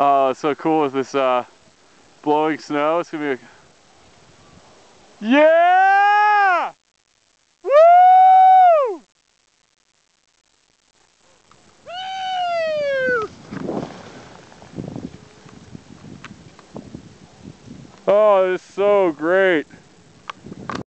Oh, it's so cool with this uh, blowing snow. It's gonna be a... Yeah! Woo! Woo! Oh, it's so great.